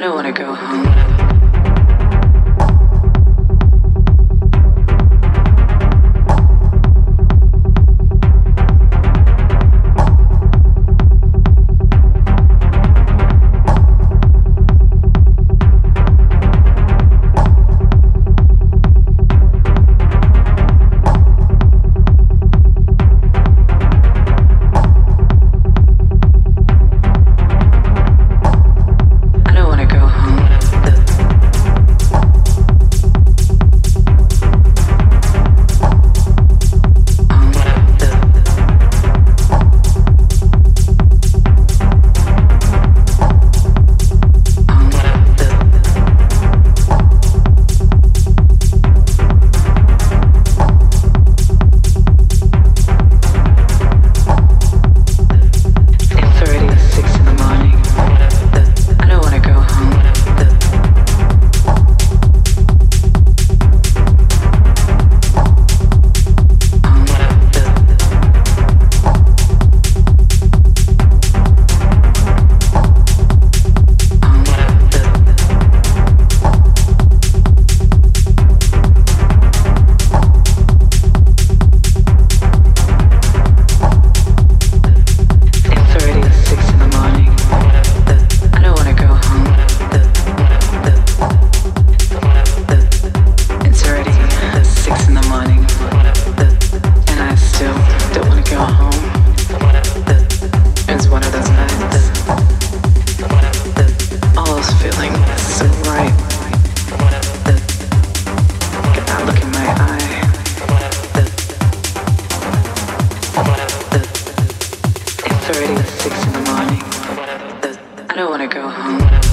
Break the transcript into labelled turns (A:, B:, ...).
A: I don't want to go home. already six in the morning. I don't want to go home.